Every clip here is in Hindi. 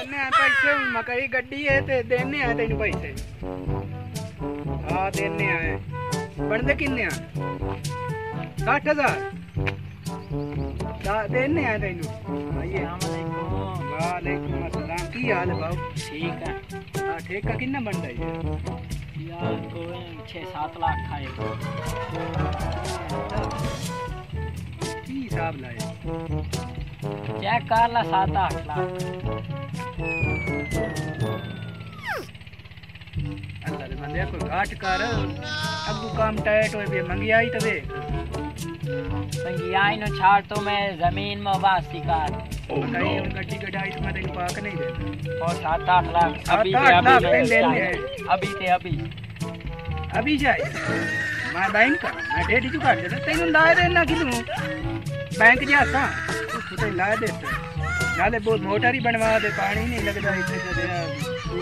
એને પૈસે મકઈ ગડ્ડી હે તે દેને આ તઈને પૈસે હા દેને આ પણ દે કિન્ને આ 60000 તા દેને આ તઈને આઈએ वालेकुम अस्सलाम। की हाल है बाबू ठीक है। हाँ ठीक का कितना बन है यार तो कोई छः सात लाख खाए की हिसाब लाए? चेक कर ला सात आठ लाख। अल्लाह रे बंदे को घाट कर। अब काम टाइट होए बे मंगियाई तबे मंगियाई नो छाड़ तो मैं ज़मीन में वास शिकार कहीं उनका टिकट आई तो मैं तेरे पाक नहीं देता और सात आठ लाख अभी से अभी ले ले अभी से अभी। अभी जाए? मैं बैंक का मैं डेढ़ चुका देता तेरे दायरे ना किलू बैंक जाता तू तो लाए देता ਨਾਲੇ ਬਹੁਤ ਮੋਟਰ ਹੀ ਬਣਵਾ ਦੇ ਪਾਣੀ ਨਹੀਂ ਲੱਗਦਾ ਇੱਥੇ ਤੇ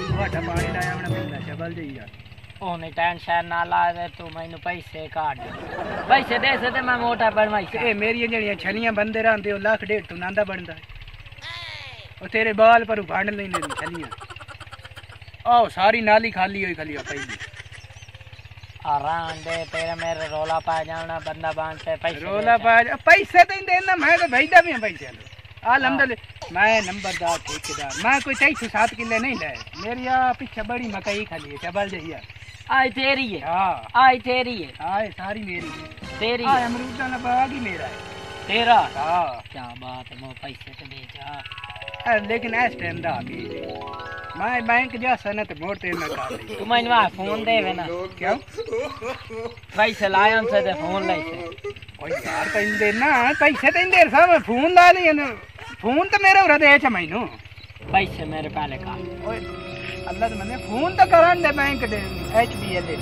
ਤੁਹਾਡਾ ਪਾਣੀ ਲਾਇਆ ਆਪਣਾ ਪਿੰਡਾ ਸ਼ਬਲ ਜਈ ਆ। ਉਹਨੇ ਟੈਨਸ਼ਨ ਨਾ ਲਾ ਦੇ ਤੂੰ ਮੈਨੂੰ ਪੈਸੇ ਕਾਢ ਪੈਸੇ ਦੇ ਸੇ ਤੇ ਮੈਂ ਮੋਟਰ ਬਣਵਾਈ ਇਹ ਮੇਰੀਆਂ ਜਿਹੜੀਆਂ ਛਲੀਆਂ ਬੰਦੇ ਰਹਿੰਦੇ ਉਹ ਲੱਖ ਡੇਢ ਤੋਂ ਨਾਂਦਾ ਬਣਦਾ। ਉਹ ਤੇਰੇ ਬਾਲ ਪਰ ਭਾਂਡ ਲੈਂਦੇ ਨੇ ਛਲੀਆਂ। ਆਹ ਸਾਰੀ ਨਾਲੀ ਖਾਲੀ ਹੋਈ ਖਲੀ ਪਈ ਆਰਾਂ ਦੇ ਤੇਰੇ ਮੇਰੇ ਰੋਲਾ ਪਾ ਜਾਣਾ ਬੰਦਾ ਬਾਂਸ ਤੇ ਪੈਸੇ ਰੋਲਾ ਪਾ ਪੈਸੇ ਤੇ ਦੇਣਾ ਮੈਂ ਤਾਂ ਭੇਜਦਾ ਵੀ ਪੈਸੇ ਆ ਅਲਹਮਦੁਲਿਲਾ मैं नंबरदार ठेकेदार। मैं कोई तेईस सौ सात किले नहीं लाए। मेरी पीछे बड़ी मकई खली है चबल जहिया आए तेरी है। हाँ। आए तेरी है। आए सारी मेरी। है तेरी है। अमरूद का बाग ही मेरा है। तेरा? हाँ। क्या बात है मैं पैसे से बेचा। लेकिन इस टाइम दा मैं बैंक जा सनत मोर तेल में कर ली तुम इन वहाँ फ़ोन दे वे ना। क्यों? पैसे लाया से फ़ोन लाई से। कोई यार तइन दे ना पैसे तइन दे सब फ़ोन ला लिया फ़ोन तो मेरे हृदय है मैनू पैसे मेरे पहले का। अल्लाह तो मैंने फ़ोन तो कर दे बैंक दे एच बी ए दे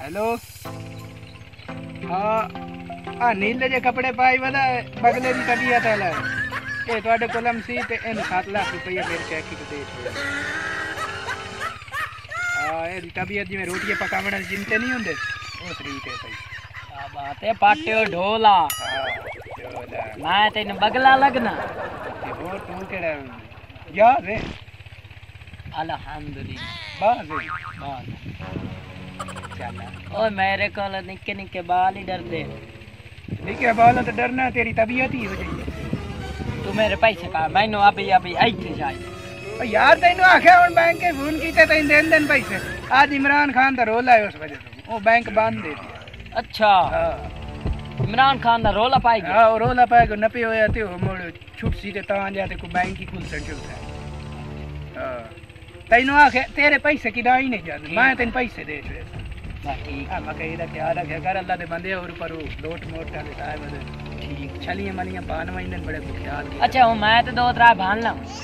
हेलो? हाँ आ नीले जे कपड़े पाए वाला बगले की तबीयत है ये थोड़े कोलम सी तो इन सात लाख रुपया मेरे चेक की दे हाँ, तबीयत जिम्मे में रोटियाँ पकावण नहीं होंगे उस रीते सही बात है? पाट्यो ढोला। मैं तेन बगला लगना। हो तू केड़ा यार रे अल्हम्दुलिल्लाह। बाज बाज चला ओ मेरे को निक्के निक्के बाल ही डरते निक्के बाल तो डरना तेरी तबीयत ही हो जाएगी तू मेरे पैसे का मैंने अभी अभी आई थी शायद यार, तेन आखे हुन बैंक के फ़ोन कीते, तेन देन देन पैसे। आज इमरान खान दा रोल आयो उस वजह से। वो बैंक बंद दे दिया। अच्छा। इमरान खान ना रोला पाएगी हाँ ओ रोला पाएगी न पियो या ते ओ मोड़ छुट सी ते ता जा ते को बैंक की खुल सेंटर था हाँ। तैनो नो आखे तेरे पैसे की दाई नहीं जान मैं तेन पैसे दे छे ठीक। हाँ मैं कही रखे आ रखे कर अल्लाह दे बंदे और पर लोट मोट का साहब ठीक। छलियाँ मलियाँ पान वाइन बड़े ख्याल अच्छा मैं तो दो त्रा भान लाऊं।